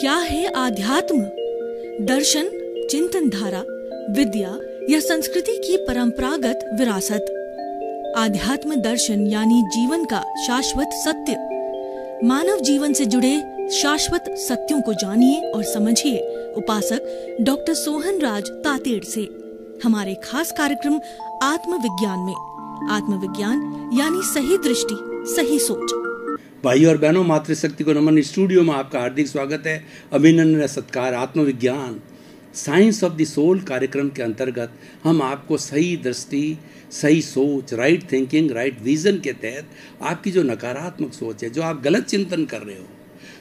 क्या है आध्यात्म? दर्शन, चिंतन धारा, विद्या या संस्कृति की परंपरागत विरासत? आध्यात्म दर्शन यानी जीवन का शाश्वत सत्य। मानव जीवन से जुड़े शाश्वत सत्यों को जानिए और समझिए उपासक डॉक्टर सोहन राज तातेड़ से। हमारे खास कार्यक्रम आत्मविज्ञान में। आत्मविज्ञान यानी सही दृष्टि, सही सोच। भाई और बहनों, मातृशक्ति को नमन। स्टूडियो में आपका हार्दिक स्वागत है। अभिनंदन, सत्कार, आत्मविज्ञान, साइंस ऑफ़ द सोल कार्यक्रम के अंतर्गत हम आपको सही दृष्टि, सही सोच, राइट थिंकिंग, राइट विजन के तहत आपकी जो नकारात्मक सोच है, जो आप गलत चिंतन कर रहे हो,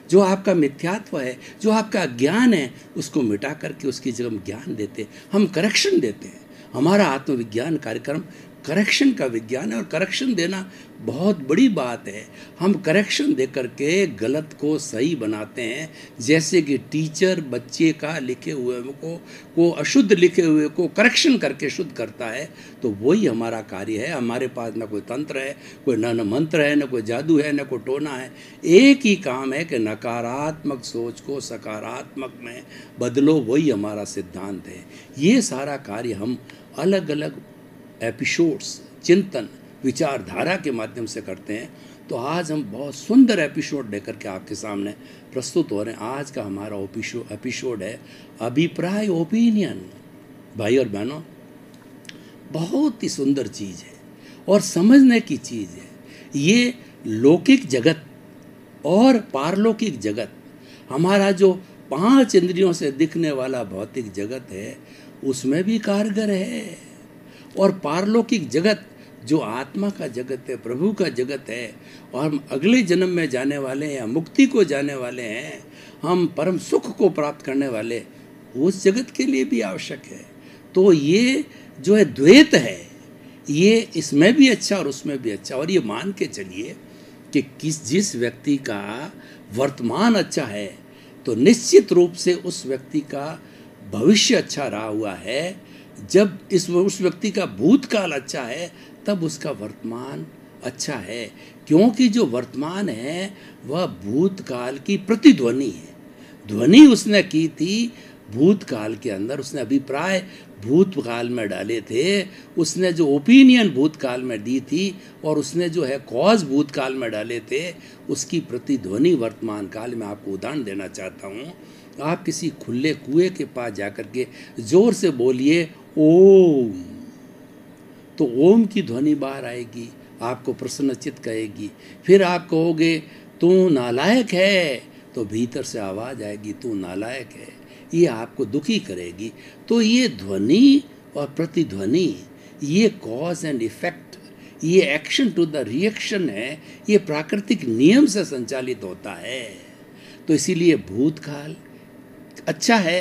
जो आपका मिथ्यात्व है, जो आपका ज्ञान है, उसको मिटा करके उसकी जगह ज्ञान देते हम करेक्शन देते हैं, हमारा आत्मविज्ञान कार्यक्रम करेक्शन का विज्ञान है और करेक्शन देना बहुत बड़ी बात है। हम करेक्शन दे करके गलत को सही बनाते हैं। जैसे कि टीचर बच्चे का लिखे हुए को को अशुद्ध लिखे हुए को करेक्शन करके शुद्ध करता है तो वही हमारा कार्य है। हमारे पास ना कोई तंत्र है, कोई न न मंत्र है, न कोई जादू है, न कोई टोना है। एक ही काम है कि नकारात्मक सोच को सकारात्मक में बदलो, वही हमारा सिद्धांत है। ये सारा कार्य हम अलग अलग एपिसोड्स चिंतन, विचारधारा के माध्यम से करते हैं। तो आज हम बहुत सुंदर एपिसोड लेकर के आपके सामने प्रस्तुत हो रहे हैं। आज का हमारा एपिसोड है, अभिप्राय ओपिनियन। भाई और बहनों, बहुत ही सुंदर चीज़ है और समझने की चीज़ है। ये लौकिक जगत और पारलौकिक जगत, हमारा जो पाँच इंद्रियों से दिखने वाला भौतिक जगत है, उसमें भी कारगर है। और पारलौकिक जगत, जो आत्मा का जगत है, प्रभु का जगत है, और हम अगले जन्म में जाने वाले हैं मुक्ति को जाने वाले हैं, हम परम सुख को प्राप्त करने वाले, उस जगत के लिए भी आवश्यक है। तो ये जो है द्वैत है, ये इसमें भी अच्छा और उसमें भी अच्छा और ये मान के चलिए कि किस जिस व्यक्ति का वर्तमान अच्छा है तो निश्चित रूप से उस व्यक्ति का भविष्य अच्छा रहा हुआ है जब इस उस व्यक्ति का भूतकाल अच्छा है, तब उसका वर्तमान अच्छा है। क्योंकि जो वर्तमान है, वह भूतकाल की प्रतिध्वनि है। ध्वनि उसने की थी, भूतकाल के अंदर उसने अभिप्राय भूतकाल में डाले थे। उसने जो ओपिनियन भूतकाल में दी थी और उसने जो है कॉज भूतकाल में डाले थे, उसकी प्रतिध्वनि वर्तमान काल में आपको उदाहरण देना चाहता हूँ। आप किसी खुले कुएँ के पास जाकर के ज़ोर से बोलिए ओम। तो ओम की ध्वनि बाहर आएगी, आपको प्रसन्नचित कहेगी। फिर आप कहोगे, तू नालायक है। तो भीतर से आवाज़ आएगी, तू नालायक है। ये आपको दुखी करेगी। तो ये ध्वनि और प्रतिध्वनि, ये कॉज एंड इफ़ेक्ट ये एक्शन टू द रिएक्शन है, ये प्राकृतिक नियम से संचालित होता है। तो इसीलिए भूतकाल अच्छा है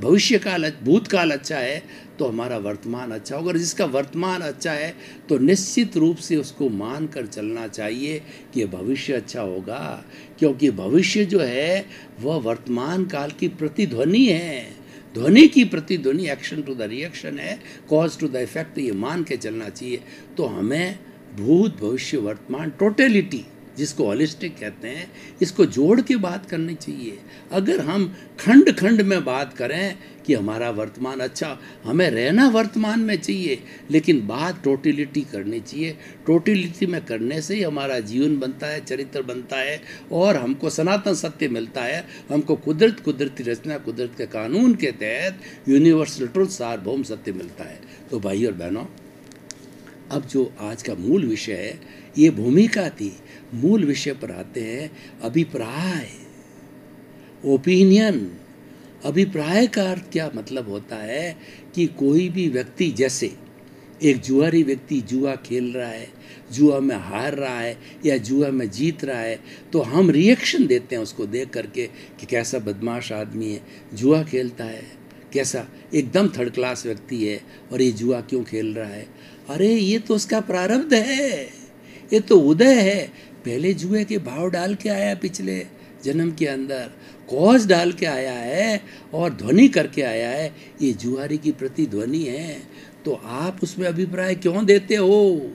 भविष्य काल भूतकाल अच्छा है तो हमारा वर्तमान अच्छा होगा जिसका वर्तमान अच्छा है तो निश्चित रूप से उसको मान कर चलना चाहिए कि भविष्य अच्छा होगा। क्योंकि भविष्य जो है, वह वर्तमान काल की प्रतिध्वनि है। ध्वनि की प्रतिध्वनि एक्शन टू द रिएक्शन है कॉज टू द इफ़ेक्ट ये मान के चलना चाहिए। तो हमें भूत भविष्य, वर्तमान टोटलिटी जिसको हॉलिस्टिक कहते हैं, इसको जोड़ के बात करनी चाहिए। अगर हम खंड खंड में बात करें कि हमारा वर्तमान अच्छा हमें रहना वर्तमान में चाहिए, लेकिन बात टोटिलिटी करनी चाहिए। टोटिलिटी में करने से ही हमारा जीवन बनता है, चरित्र बनता है, और हमको सनातन सत्य मिलता है। हमको कुदरत, कुदरती रचना, कुदरत के कानून के तहत यूनिवर्सल ट्रुथ सार्वभौम सत्य मिलता है। तो भाई और बहनों, अब जो आज का मूल विषय है, ये भूमिका थी। मूल विषय पर आते हैं, अभिप्राय। ओपिनियन अभिप्राय का अर्थ क्या मतलब होता है कि कोई भी व्यक्ति, जैसे एक जुआरी व्यक्ति जुआ खेल रहा है, जुआ में हार रहा है या जुआ में जीत रहा है तो हम रिएक्शन देते हैं उसको देख करके कि कैसा बदमाश आदमी है, जुआ खेलता है, कैसा एकदम थर्ड क्लास व्यक्ति है और ये जुआ क्यों खेल रहा है। अरे, ये तो उसका प्रारब्ध है, ये तो उदय है पहले जुए के भाव डाल के आया पिछले जन्म के अंदर कॉज डाल के आया है और ध्वनि करके आया है, ये जुआरी की प्रति ध्वनि है। तो आप उसमें अभिप्राय क्यों देते हो?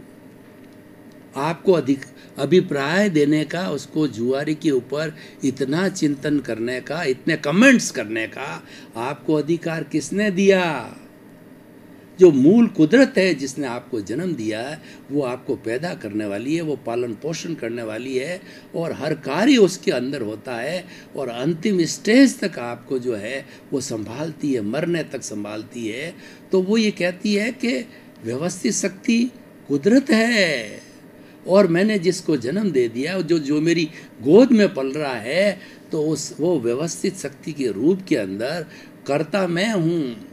आपको अधिक अभिप्राय देने का, उसको जुआरी के ऊपर इतना चिंतन करने का, इतने कमेंट्स करने का आपको अधिकार किसने दिया? जो मूल कुदरत है जिसने आपको जन्म दिया है वो आपको पैदा करने वाली है, वो पालन पोषण करने वाली है और हर कार्य उसके अंदर होता है और अंतिम स्टेज तक आपको जो है, वो संभालती है, मरने तक संभालती है। तो वो ये कहती है कि व्यवस्थित शक्ति कुदरत है। और मैंने जिसको जन्म दे दिया, जो जो मेरी गोद में पल रहा है तो उस, वो व्यवस्थित शक्ति के रूप के अंदर करता मैं हूँ।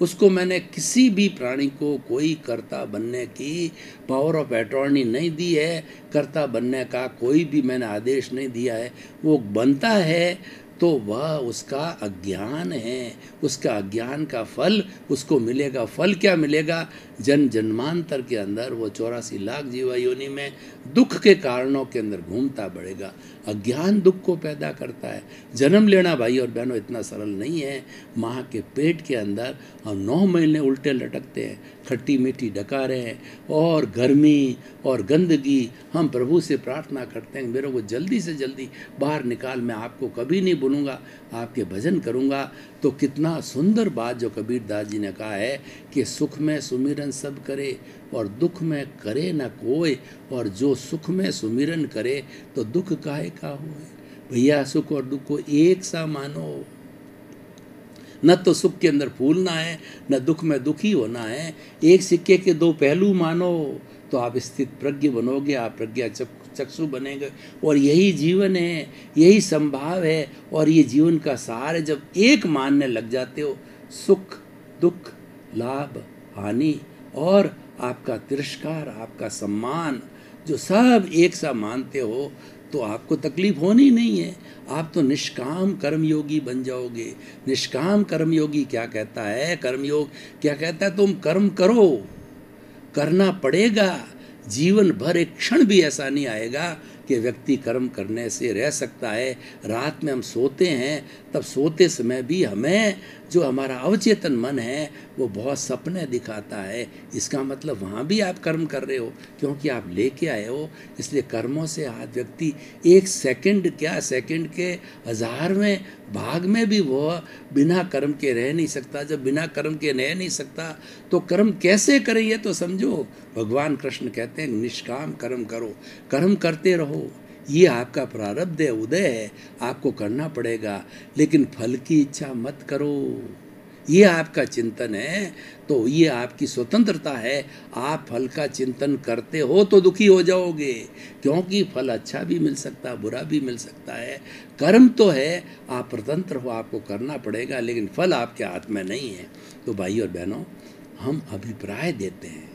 उसको मैंने किसी भी प्राणी को कोई कर्ता बनने की पावर ऑफ़ अटॉर्नी नहीं दी है, कर्ता बनने का कोई भी मैंने आदेश नहीं दिया है। वो बनता है तो वह उसका अज्ञान है। उसका अज्ञान का फल, उसको मिलेगा फल क्या मिलेगा? जन जन्मांतर के अंदर वो चौरासी लाख जीवा योनि में दुख के कारणों के अंदर घूमता बढ़ेगा। अज्ञान दुख को पैदा करता है। जन्म लेना भाई और बहनों इतना सरल नहीं है। माँ के पेट के अंदर हम नौ महीने उल्टे लटकते हैं। खट्टी मीठी डकारे हैं। और गर्मी और गंदगी, हम प्रभु से प्रार्थना करते हैं मेरे को जल्दी से जल्दी बाहर निकाल, मैं आपको कभी नहीं बोलूँगा आपके भजन करूँगा। तो कितना सुंदर बात जो कबीर दास जी ने कहा है कि सुख में सुमिरन सब करे, और दुख में करे न कोय और जो सुख में सुमिरन करे तो दुख काहे का होए? भैया, सुख और दुख को एक सा मानो। न तो सुख के अंदर फूलना है न दुख में दुखी होना है। एक सिक्के के दो पहलू मानो तो आप स्थित प्रज्ञ बनोगे, आप प्रज्ञा चक्षु बनेंगे। और यही जीवन है, यही संभाव है, और ये जीवन का सार है। जब एक मानने लग जाते हो, सुख, दुख, लाभ, हानि और आपका तिरस्कार, आपका सम्मान, जो सब एक सा मानते हो तो आपको तकलीफ़ होनी नहीं है। आप तो निष्काम कर्मयोगी बन जाओगे। निष्काम कर्मयोगी क्या कहता है? कर्मयोग क्या कहता है? तुम कर्म करो। करना पड़ेगा। जीवन भर एक क्षण भी ऐसा नहीं आएगा कि व्यक्ति कर्म करने से रह सकता है। रात में हम सोते हैं, तब सोते समय भी हमें जो हमारा अवचेतन मन है, वो बहुत सपने दिखाता है। इसका मतलब वहाँ भी आप कर्म कर रहे हो, क्योंकि आप लेके आए हो। इसलिए कर्मों से आज व्यक्ति एक सेकंड, क्या सेकंड के हजारवें भाग में भी वो बिना कर्म के रह नहीं सकता। जब बिना कर्म के रह नहीं सकता तो कर्म कैसे करें ये तो समझो। भगवान कृष्ण कहते हैं, निष्काम कर्म करो। कर्म करते रहो। ये आपका प्रारब्ध है, उदय है, आपको करना पड़ेगा, लेकिन फल की इच्छा मत करो। ये आपका चिंतन है तो ये आपकी स्वतंत्रता है। आप फल का चिंतन करते हो तो दुखी हो जाओगे, क्योंकि फल अच्छा भी मिल सकता है बुरा भी मिल सकता है। कर्म तो है, आप स्वतंत्र हो, आपको करना पड़ेगा, लेकिन फल आपके हाथ में नहीं है। तो भाई और बहनों, हम अभिप्राय देते हैं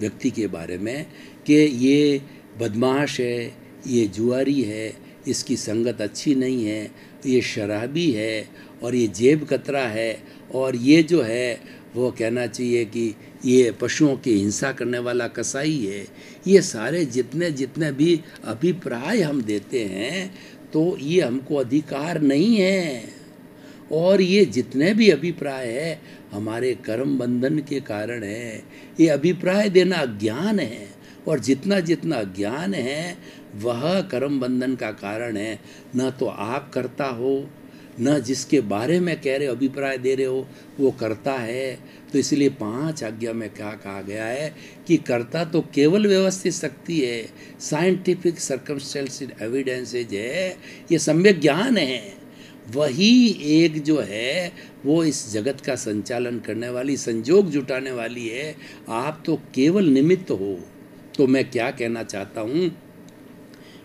व्यक्ति के बारे में कि ये बदमाश है ये जुआरी है, इसकी संगत अच्छी नहीं है, ये शराबी है और ये जेब कतरा है और ये जो है, वो कहना चाहिए कि ये पशुओं की हिंसा करने वाला कसाई है। ये सारे जितने जितने भी अभिप्राय हम देते हैं तो ये हमको अधिकार नहीं है। और ये जितने भी अभिप्राय है, हमारे कर्म बंधन के कारण है। ये अभिप्राय देना ज्ञान है और जितना जितना ज्ञान है वह कर्म बंधन का कारण है। न तो आप करता हो, न जिसके बारे में कह रहे हो, अभिप्राय दे रहे हो, वो करता है। तो इसलिए पाँच आज्ञा में क्या कहा गया है कि करता तो केवल व्यवस्थित शक्ति है। साइंटिफिक सर्कमस्टेंस एविडेंसेज है, ये सम्यक ज्ञान है। वही एक जो है, वो इस जगत का संचालन करने वाली, संजोग जुटाने वाली है। आप तो केवल निमित्त हो। तो मैं क्या कहना चाहता हूँ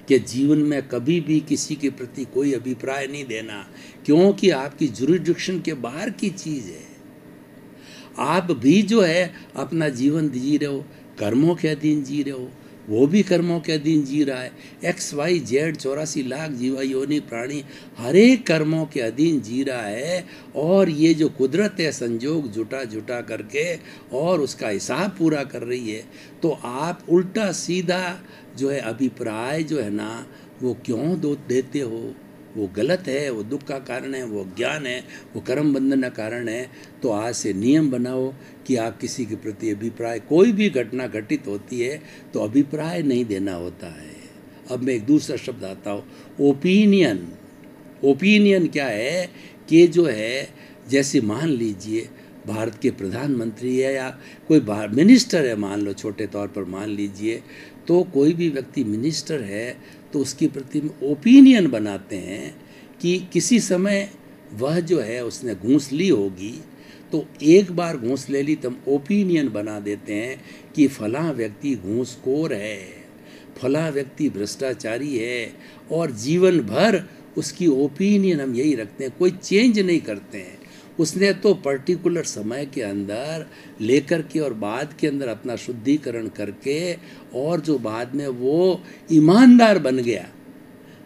कि जीवन में कभी भी किसी के प्रति कोई अभिप्राय नहीं देना, क्योंकि आपकी जुरिडिक्शन के बाहर की चीज़ है। आप भी जो है, अपना जीवन जी रहे हो, कर्मों के अधीन जी रहे हो वो भी कर्मों के अधीन जी रहा है। एक्स वाई जेड चौरासी लाख जीवा योनि प्राणी हर एक कर्मों के अधीन जी रहा है और ये जो कुदरत है, संजोग जुटा जुटा करके और उसका हिसाब पूरा कर रही है। तो आप उल्टा सीधा जो है अभिप्राय जो है ना, वो क्यों दो देते हो? वो गलत है, वो दुख का कारण है, वो ज्ञान है, वो कर्म बंधन का कारण है तो आज से नियम बनाओ कि आप किसी के प्रति अभिप्राय, कोई भी घटना घटित होती है तो अभिप्राय नहीं देना होता है। अब मैं एक दूसरा शब्द आता हूँ ओपिनियन ओपिनियन क्या है? कि जो है, जैसे मान लीजिए, भारत के प्रधानमंत्री है या कोई मिनिस्टर है, मान लो, छोटे तौर पर मान लीजिए तो कोई भी व्यक्ति मिनिस्टर है तो उसके प्रति ओपिनियन बनाते हैं कि किसी समय वह जो है उसने घूस ली होगी तो एक बार घूस ले ली तो हम ओपिनियन बना देते हैं कि फला व्यक्ति घूसखोर है, फला व्यक्ति भ्रष्टाचारी है और जीवन भर उसकी ओपिनियन हम यही रखते हैं, कोई चेंज नहीं करते हैं। उसने तो पर्टिकुलर समय के अंदर, लेकर के और बाद के अंदर अपना शुद्धिकरण करके, और जो बाद में वो ईमानदार बन गया।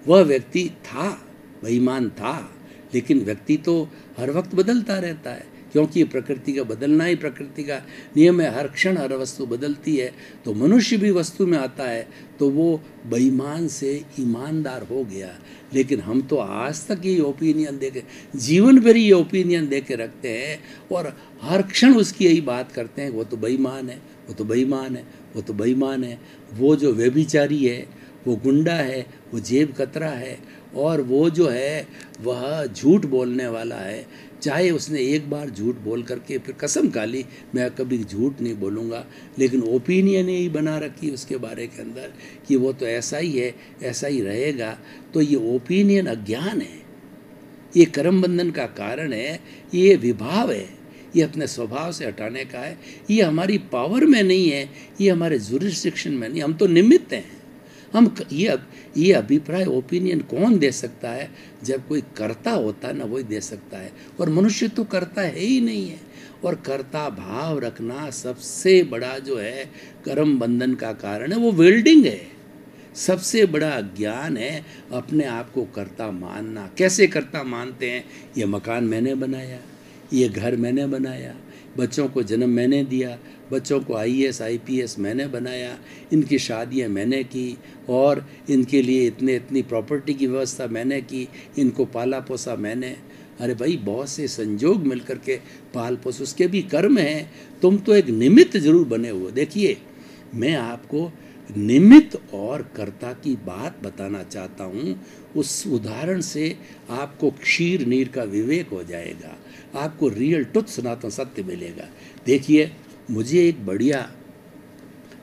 वह व्यक्ति था, वह ईमान था, लेकिन व्यक्ति तो हर वक्त बदलता रहता है। क्योंकि प्रकृति का बदलना ही प्रकृति का नियम है, हर क्षण हर वस्तु बदलती है। तो मनुष्य भी वस्तु में आता है तो वो बेईमान से ईमानदार हो गया। लेकिन हम तो आज तक ये ओपिनियन दे जीवन भर ये ओपिनियन दे के रखते हैं और हर क्षण उसकी यही बात करते हैं, वो तो बेईमान है, वो तो बेईमान है, वो तो बेईमान है। वो जो व्यभिचारी है वो गुंडा है, वो जेब कतरा है और वो जो है, वह झूठ बोलने वाला है। चाहे उसने एक बार झूठ बोल करके फिर कसम खा ली, मैं कभी झूठ नहीं बोलूँगा। लेकिन ओपिनियन ही बना रखी उसके बारे के अंदर कि वो तो ऐसा ही है, ऐसा ही रहेगा। तो ये ओपिनियन अज्ञान है। ये कर्म बंधन का कारण है, ये विभाव है। ये अपने स्वभाव से हटाने का है। ये हमारी पावर में नहीं है, ये हमारे जुरिस्टिक्शन में नहीं। हम तो निमित्त हैं। हम ये ये अभिप्राय ओपिनियन कौन दे सकता है? जब कोई करता होता ना, वही दे सकता है। और मनुष्य तो करता है ही नहीं है। और कर्ता भाव रखना सबसे बड़ा जो है, कर्म बंधन का कारण है, वो वेल्डिंग है। सबसे बड़ा ज्ञान है अपने आप को कर्ता मानना। कैसे कर्ता मानते हैं? ये मकान मैंने बनाया, ये घर मैंने बनाया बच्चों को जन्म मैंने दिया, बच्चों को I S I P S मैंने बनाया, इनकी शादियाँ मैंने की और इनके लिए इतने, इतनी प्रॉपर्टी की व्यवस्था मैंने की, इनको पाला पोसा मैंने। अरे भाई, बहुत से संजोग मिल के पाल पोस, उसके भी कर्म हैं। तुम तो एक निमित्त ज़रूर बने हुए देखिए, मैं आपको निमित्त और कर्ता की बात बताना चाहता हूँ। उस उदाहरण से आपको क्षीर नीर का विवेक हो जाएगा। आपको रियल टुथ सनातन सत्य मिलेगा। देखिए, मुझे एक बढ़िया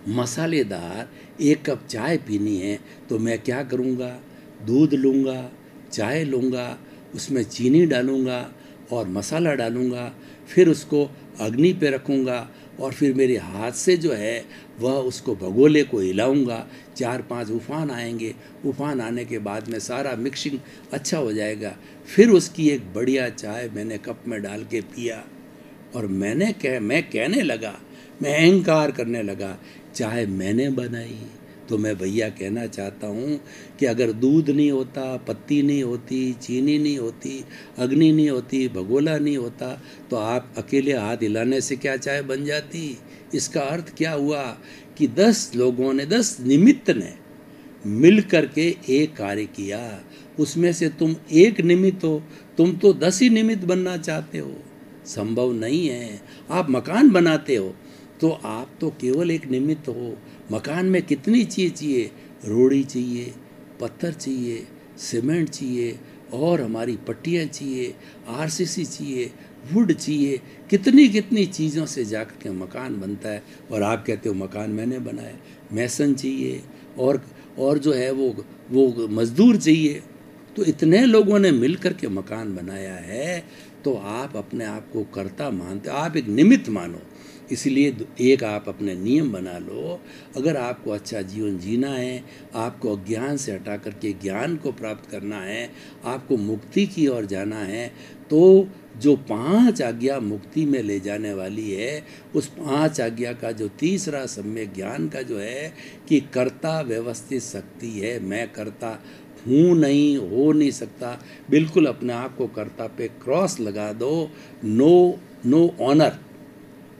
मसालेदार एक कप चाय पीनी है तो मैं क्या करूँगा? दूध लूँगा, चाय लूँगा, उसमें चीनी डालूँगा और मसाला डालूँगा, फिर उसको अग्नि पे रखूँगा और फिर मेरे हाथ से जो है, वह उसको भगोले को हिलाऊँगा। चार पाँच उफान आएँगे। उफान आने के बाद में सारा मिक्सिंग अच्छा हो जाएगा। फिर उसकी एक बढ़िया चाय मैंने कप में डाल के पिया और मैंने कह, मैं कहने लगा, मैं अहंकार करने लगा, चाय मैंने बनाई। तो मैं भैया कहना चाहता हूँ कि अगर दूध नहीं होता, पत्ती नहीं होती, चीनी नहीं होती, अग्नि नहीं होती, भगोला नहीं होता तो आप अकेले हाथ हिलाने से क्या चाय बन जाती? इसका अर्थ क्या हुआ कि दस लोगों ने, दस निमित्त ने मिल करके एक कार्य किया। उसमें से तुम एक निमित्त हो, तुम तो दस ही निमित्त बनना चाहते हो। संभव नहीं है। आप मकान बनाते हो तो आप तो केवल एक निमित्त हो। मकान में कितनी चीज़ चाहिए? रोड़ी चाहिए, पत्थर चाहिए, सीमेंट चाहिए, और हमारी पट्टियाँ चाहिए आरसीसी चाहिए, वुड चाहिए। कितनी कितनी चीज़ों से जाकर के मकान बनता है। और आप कहते हो मकान मैंने बनाया, मैसन चाहिए, और और जो है वो वो मज़दूर चाहिए। तो इतने लोगों ने मिल कर के मकान बनाया है तो आप अपने आप को कर्ता मानते आप एक निमित्त मानो। इसलिए एक आप अपने नियम बना लो। अगर आपको अच्छा जीवन जीना है, आपको अज्ञान से हटा करके ज्ञान को प्राप्त करना है, आपको मुक्ति की ओर जाना है तो जो पाँच आज्ञा मुक्ति में ले जाने वाली है, उस पाँच आज्ञा का जो तीसरा सम्य ज्ञान का जो है कि कर्ता व्यवस्थित शक्ति है। मैं करता हूँ नहीं, हो नहीं सकता। बिल्कुल अपने आप को कर्ता पे क्रॉस लगा दो। No no honour.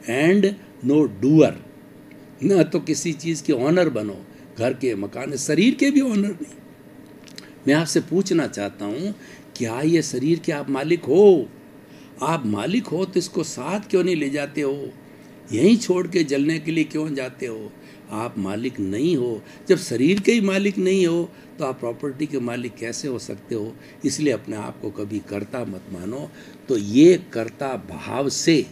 And no doer न तो किसी चीज़ के ऑनर बनो, घर के मकान, शरीर के भी ऑनर नहीं। मैं आपसे पूछना चाहता हूँ, क्या ये शरीर के आप मालिक हो? आप मालिक हो तो इसको साथ क्यों नहीं ले जाते हो? यहीं छोड़ के जलने के लिए क्यों जाते हो? आप मालिक नहीं हो। जब शरीर के ही मालिक नहीं हो तो आप प्रॉपर्टी के मालिक कैसे हो सकते हो? इसलिए अपने आप को कभी कर्ता मत मानो। तो ये कर्ता भाव से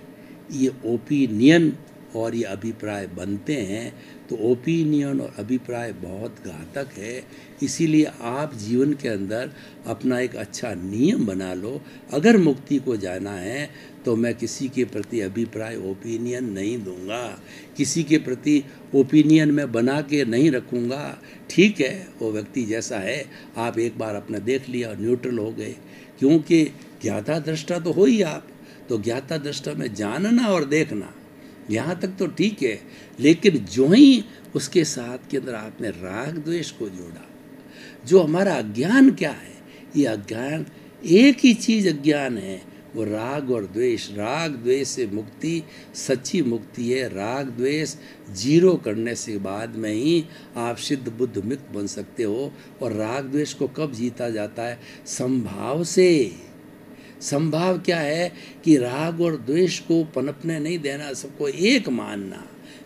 ये ओपिनियन और ये अभिप्राय बनते हैं तो ओपिनियन और अभिप्राय बहुत घातक है। इसीलिए आप जीवन के अंदर अपना एक अच्छा नियम बना लो। अगर मुक्ति को जाना है तो मैं किसी के प्रति अभिप्राय ओपिनियन नहीं दूँगा। किसी के प्रति ओपिनियन मैं बना के नहीं रखूँगा। ठीक है, वो व्यक्ति जैसा है, आप एक बार अपना देख लिया न्यूट्रल हो गए। क्योंकि ज्ञाता दृष्टा तो हो ही आप। तो ज्ञाता दृष्टा में जानना और देखना, यहाँ तक तो ठीक है, लेकिन जो ही उसके साथ के अंदर आपने राग द्वेष को जोड़ा, जो हमारा अज्ञान क्या है, ये अज्ञान एक ही चीज़ अज्ञान है, वो राग और द्वेष। राग द्वेष से मुक्ति, सच्ची मुक्ति है। राग द्वेष ज़ीरो करने से बाद में ही आप सिद्ध बुद्ध मुक्त बन सकते हो, और राग द्वेष को कब जीता जाता है? संभाव से। संभाव क्या है कि राग और द्वेष को पनपने नहीं देना, सबको एक मानना।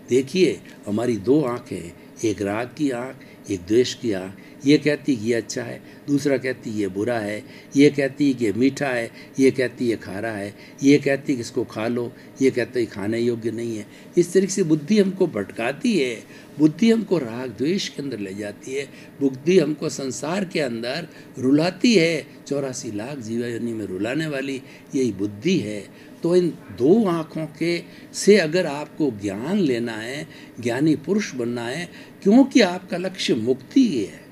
देखिए, हमारी दो आँखें, एक राग की आँख, एक द्वेष की आँख ये कहती कि ये अच्छा है, दूसरा कहती ये बुरा है, ये कहती कि मीठा है, ये कहती ये खारा है, ये कहती कि इसको खा लो, ये कहते है खाने योग्य नहीं है। इस तरीके से बुद्धि हमको भटकाती है, बुद्धि हमको राग द्वेष के अंदर ले जाती है, बुद्धि हमको संसार के अंदर रुलाती है, चौरासी लाख जीवनी में रुलाने वाली यही बुद्धि है। तो इन दो आँखों के से अगर आपको ज्ञान लेना है, ज्ञानी पुरुष बनना है, क्योंकि आपका लक्ष्य मुक्ति ही है।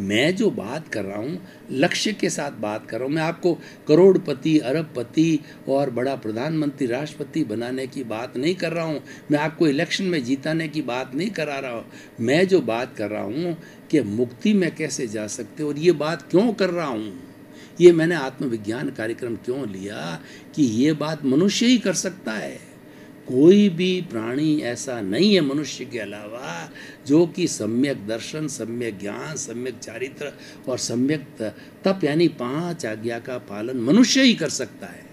मैं जो बात कर रहा हूँ, लक्ष्य के साथ बात कर रहा हूँ, मैं आपको करोड़पति, अरबपति और बड़ा प्रधानमंत्री, राष्ट्रपति बनाने की बात नहीं कर रहा हूँ, मैं आपको इलेक्शन में जीताने की बात नहीं करा रहा हूँ। मैं जो बात कर रहा हूँ कि मुक्ति में कैसे जा सकते और ये बात क्यों कर रहा हूँ? ये मैंने आत्मविज्ञान कार्यक्रम क्यों लिया कि ये बात मनुष्य ही कर सकता है? कोई भी प्राणी ऐसा नहीं है मनुष्य के अलावा जो कि सम्यक दर्शन, सम्यक ज्ञान, सम्यक चारित्र और सम्यक तप, यानी पाँच आज्ञा का पालन मनुष्य ही कर सकता है।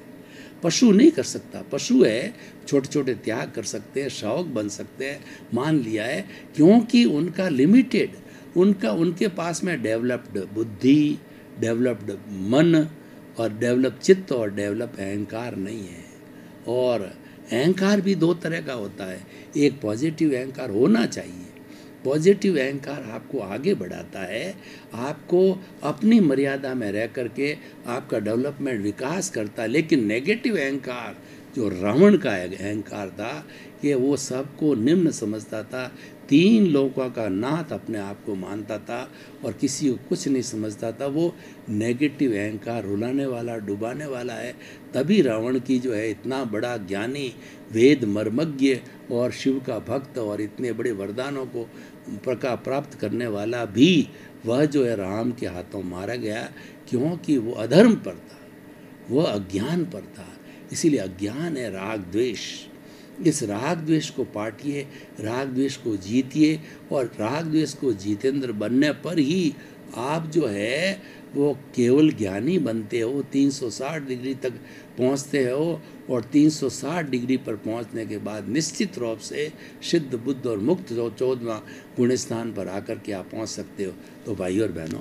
पशु नहीं कर सकता। पशु है छोटे छोटे त्याग कर सकते हैं, शौक बन सकते हैं। मान लिया है, क्योंकि उनका लिमिटेड उनका, उनके पास में डेवलप्ड बुद्धि डेवलप्ड मन और डेवलप चित्त और डेवलप अहंकार नहीं है। और अहंकार भी दो तरह का होता है। एक पॉजिटिव अहंकार होना चाहिए। पॉजिटिव अहंकार आपको आगे बढ़ाता है। आपको अपनी मर्यादा में रह करके आपका डेवलपमेंट विकास करता है। लेकिन नेगेटिव अहंकार, जो रावण का अहंकार था कि वो सबको निम्न समझता था। तीन लोगों का नाथ अपने आप को मानता था और किसी को कुछ नहीं समझता था। वो नेगेटिव अहंकार रुलाने वाला, डुबाने वाला है। तभी रावण की जो है इतना बड़ा ज्ञानी, वेद मर्मज्ञ और शिव का भक्त और इतने बड़े वरदानों को प्रका प्राप्त करने वाला भी वह जो है राम के हाथों मारा गया, क्योंकि वो अधर्म पर था वह अज्ञान पर था। इसीलिए अज्ञान है राग, द्वेष। इस राग द्वेष को पाटिए, राग द्वेष को जीतिए और राग द्वेष को जीतेंद्र बनने पर ही आप जो है, वो केवल ज्ञानी बनते हो। 360 डिग्री तक पहुँचते हो और 360 डिग्री पर पहुँचने के बाद निश्चित रूप से सिद्ध, बुद्ध और मुक्त जो चौदवा गुण स्थान पर आकर के आप पहुँच सकते हो। तो भाई और बहनों,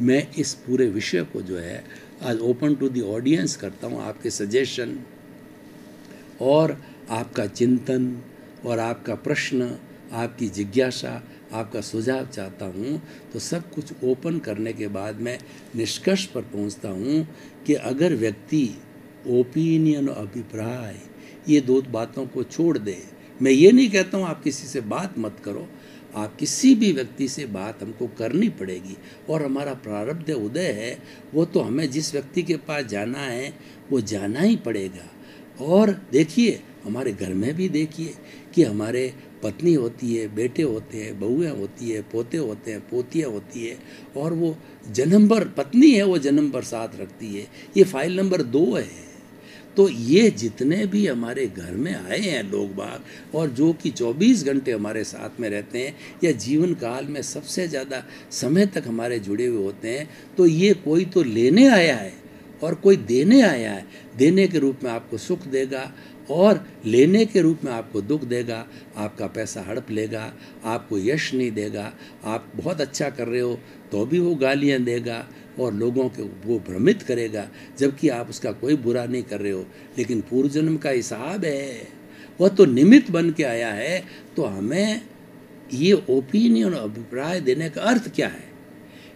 मैं इस पूरे विषय को जो है, आज ओपन टू दी ऑडियंस करता हूँ। आपके सजेशन और आपका चिंतन और आपका प्रश्न, आपकी जिज्ञासा, आपका सुझाव चाहता हूँ तो सब कुछ ओपन करने के बाद मैं निष्कर्ष पर पहुँचता हूँ कि अगर व्यक्ति ओपिनियन और अभिप्राय, ये दो बातों को छोड़ दे। मैं ये नहीं कहता हूँ आप किसी से बात मत करो। आप किसी भी व्यक्ति से बात हमको करनी पड़ेगी और हमारा प्रारब्ध उदय है, वो तो हमें जिस व्यक्ति के पास जाना है, वो जाना ही पड़ेगा। और देखिए हमारे घर में भी देखिए कि हमारे पत्नी होती है, बेटे होते हैं, बहुएँ होती है, पोते होते हैं, पोतियाँ होती है और वो जन्म भर, पत्नी है वो जन्म भर साथ रखती है। ये फ़ाइल नंबर दो है। तो ये जितने भी हमारे घर में आए हैं लोग बाग और जो कि 24 घंटे हमारे साथ में रहते हैं या जीवन काल में सबसे ज़्यादा समय तक हमारे जुड़े हुए होते हैं तो ये कोई तो लेने आया है और कोई देने आया है। देने के रूप में आपको सुख देगा और लेने के रूप में आपको दुख देगा, आपका पैसा हड़प लेगा, आपको यश नहीं देगा, आप बहुत अच्छा कर रहे हो तो भी वो गालियाँ देगा और लोगों को वो भ्रमित करेगा, जबकि आप उसका कोई बुरा नहीं कर रहे हो। लेकिन पूर्व जन्म का हिसाब है वह तो निमित्त बन के आया है तो हमें ये ओपिनियन अभिप्राय देने का अर्थ क्या है?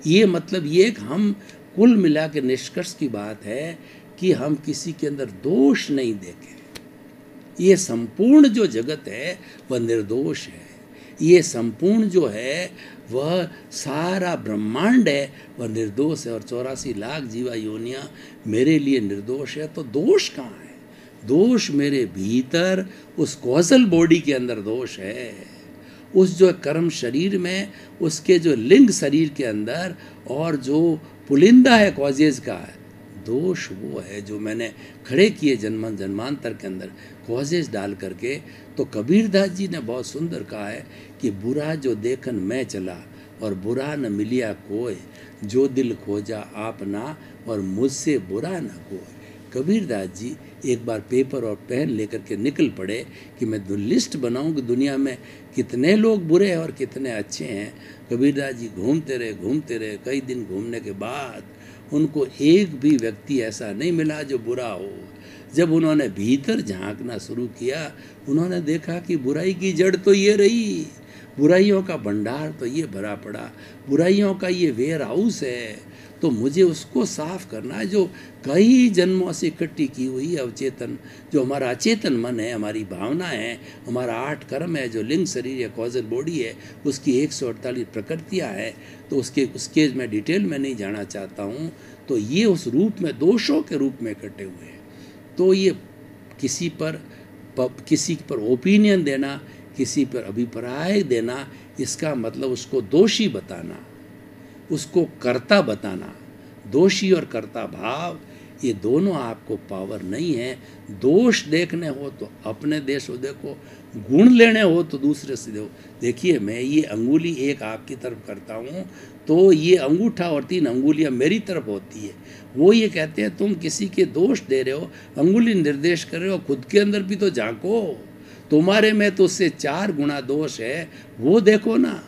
ये मतलब ये हम कुल मिला के निष्कर्ष की बात है कि हम किसी के अंदर दोष नहीं देखें। ये संपूर्ण जो जगत है, वह निर्दोष है। ये संपूर्ण जो है, वह सारा ब्रह्मांड है, वह निर्दोष है। और चौरासी लाख जीवा योनिया मेरे लिए निर्दोष है। तो दोष कहाँ है? दोष मेरे भीतर, उस कौशल बॉडी के अंदर दोष है। उस जो कर्म शरीर में, उसके जो लिंग शरीर के अंदर और जो पुलिंदा है कॉजेज का, दोष वो है जो मैंने खड़े किए जन्म जन्मांतर के अंदर। कॉजेज डाल करके तो कबीरदास जी ने बहुत सुंदर कहा है कि बुरा जो देखन मैं चला और बुरा न मिलिया कोय, जो दिल खोजा आप ना और मुझसे बुरा न कोय। कबीरदास जी एक बार पेपर और पेन लेकर के निकल पड़े कि मैं लिस्ट बनाऊँ कि दुनिया में, कितने लोग बुरे हैं और कितने अच्छे हैं। कबीरदास जी घूमते रहे घूमते रहे। कई दिन घूमने के बाद उनको एक भी व्यक्ति ऐसा नहीं मिला जो बुरा हो। जब उन्होंने भीतर झांकना शुरू किया, उन्होंने देखा कि बुराई की जड़ तो ये रही। बुराइयों का भंडार तो ये भरा पड़ा। बुराइयों का ये वेयर हाउस है। तो मुझे उसको साफ़ करना है, जो कई जन्मों से इकट्ठी की हुई अवचेतन, जो हमारा अचेतन मन है, हमारी भावना है, हमारा आठ कर्म है, जो लिंग, शरीर या कॉजल बॉडी है, उसकी एक सौ अड़तालीस प्रकृतियाँ है। तो उसके उसके मैं डिटेल में नहीं जाना चाहता हूँ। तो ये उस रूप में, दोषों के रूप में इकट्ठे हुए हैं। तो ये किसी पर किसी पर ओपिनियन देना, किसी पर अभिप्राय देना, इसका मतलब उसको दोषी बताना, उसको कर्ता बताना। दोषी और कर्ता भाव, ये दोनों आपको पावर नहीं है। दोष देखने हो तो अपने देश को देखो गुण लेने हो तो दूसरे से दो। देखिए, मैं ये अंगुली एक आपकी तरफ़ करता हूँ तो ये अंगूठा और तीन अंगुलियाँ मेरी तरफ़ होती है। वो ये कहते हैं, तुम किसी के दोष दे रहे हो, अंगुली निर्देश कर रहे हो, खुद के अंदर भी तो झांको। तुम्हारे में तो उससे चार गुना दोष है, वो देखो ना।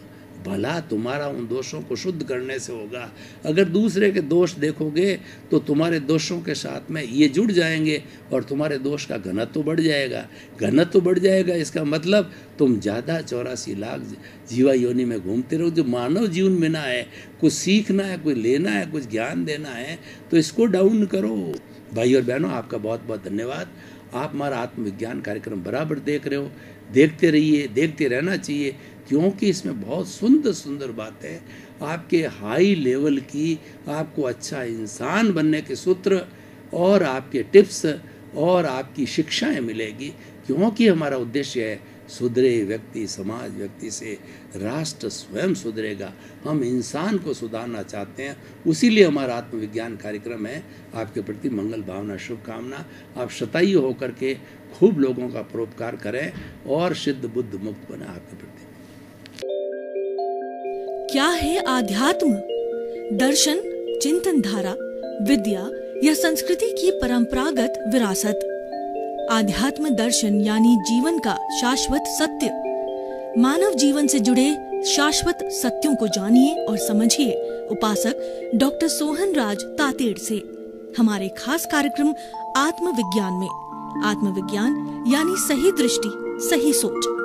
भला तुम्हारा उन दोषों को शुद्ध करने से होगा। अगर दूसरे के दोष देखोगे तो तुम्हारे दोषों के साथ में ये जुड़ जाएँगे और तुम्हारे दोष का घनत्व बढ़ जाएगा। घनत्व बढ़ जाएगा, इसका मतलब तुम ज़्यादा चौरासी लाख जीवा योनि में घूमते रहो। जो मानव जीवन में ना है कुछ सीखना है, कुछ लेना है, कुछ ज्ञान देना है तो इसको डाउन करो। भाई और बहनों, आपका बहुत बहुत धन्यवाद। आप हमारा आत्मविज्ञान कार्यक्रम बराबर देख रहे हो। देखते रहिए, देखते रहना चाहिए। क्योंकि इसमें बहुत सुंदर सुंदर बातें आपके हाई लेवल की, आपको अच्छा इंसान बनने के सूत्र और आपके टिप्स और आपकी शिक्षाएँ मिलेगी। क्योंकि हमारा उद्देश्य है सुधरे व्यक्ति, समाज व्यक्ति से राष्ट्र स्वयं सुधरेगा। हम इंसान को सुधारना चाहते हैं। उसी लिए हमारा आत्मविज्ञान कार्यक्रम है। आपके प्रति मंगल भावना, शुभकामना। आप शताई होकर के खूब लोगों का परोपकार करें और सिद्ध बुद्ध मुक्त बने आपके प्रति। क्या है आध्यात्म? दर्शन, चिंतन धारा, विद्या या संस्कृति की परंपरागत विरासत? आध्यात्म दर्शन यानी जीवन का शाश्वत सत्य। मानव जीवन से जुड़े शाश्वत सत्यों को जानिए और समझिए, उपासक डॉक्टर सोहन राज तातेड़ से। हमारे खास कार्यक्रम आत्मविज्ञान में। आत्मविज्ञान यानी सही दृष्टि, सही सोच।